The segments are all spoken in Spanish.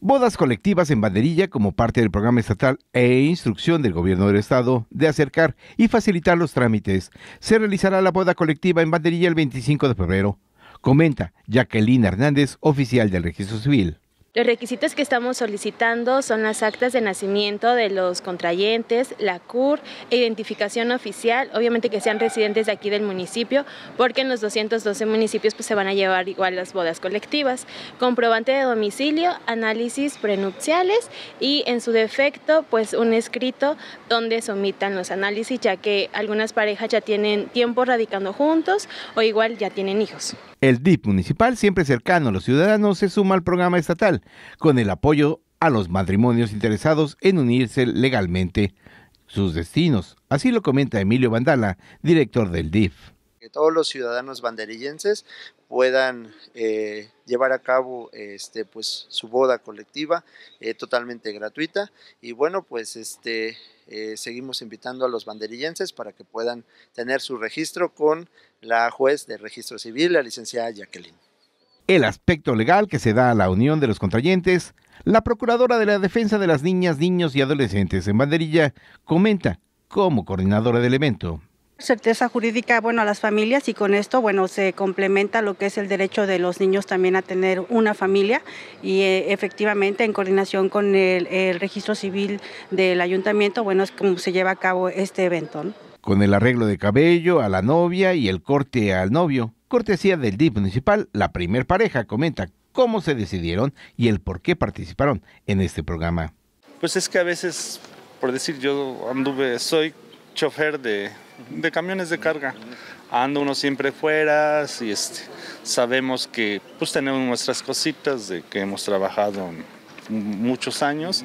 Bodas colectivas en banderilla como parte del programa estatal e instrucción del gobierno del estado de acercar y facilitar los trámites. Se realizará la boda colectiva en banderilla el 25 de febrero. Comenta Jacqueline Hernández, oficial del registro civil. Los requisitos que estamos solicitando son las actas de nacimiento de los contrayentes, la CUR, identificación oficial, obviamente que sean residentes de aquí del municipio, porque en los 212 municipios pues, se van a llevar igual las bodas colectivas, comprobante de domicilio, análisis prenupciales y en su defecto pues un escrito donde somitan los análisis, ya que algunas parejas ya tienen tiempo radicando juntos o igual ya tienen hijos. El DIP municipal, siempre cercano a los ciudadanos, se suma al programa estatal con el apoyo a los matrimonios interesados en unirse legalmente sus destinos. Así lo comenta Emilio Vandala, director del DIF. Que todos los ciudadanos banderillenses puedan eh, llevar a cabo este, pues, su boda colectiva eh, totalmente gratuita y bueno pues este eh, seguimos invitando a los banderillenses para que puedan tener su registro con la juez de registro civil, la licenciada Jacqueline. El aspecto legal que se da a la unión de los contrayentes, la Procuradora de la Defensa de las Niñas, Niños y Adolescentes en Banderilla comenta como coordinadora del evento. Certeza jurídica, bueno, a las familias y con esto, bueno, se complementa lo que es el derecho de los niños también a tener una familia y eh, efectivamente en coordinación con el, registro civil del ayuntamiento, bueno, es como se lleva a cabo este evento. Con el arreglo de cabello a la novia y el corte al novio, cortesía del DIP municipal, la primer pareja comenta cómo se decidieron y el por qué participaron en este programa. Pues es que a veces, por decir, yo anduve, soy chofer de, camiones de carga. Ando uno siempre fuera y este, sabemos que pues tenemos nuestras cositas de que hemos trabajado muchos años.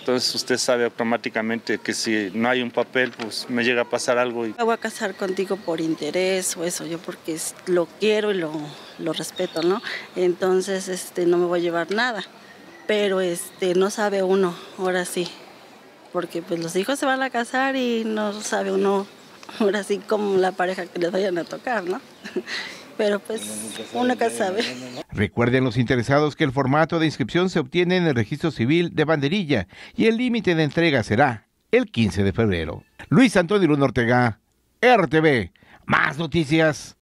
Entonces usted sabe automáticamente que si no hay un papel, pues me llega a pasar algo. Y... voy a casar contigo por interés o eso, yo porque lo quiero y lo, lo respeto, ¿no? Entonces este, no me voy a llevar nada. Pero este, no sabe uno, ahora sí, porque pues los hijos se van a casar y no sabe uno ahora sí como la pareja que les vayan a tocar, ¿no? Pero pues uno que sabe. Recuerden los interesados que el formato de inscripción se obtiene en el registro civil de banderilla y el límite de entrega será el 15 de febrero. Luis Antonio Luna Ortega, RTV, más noticias.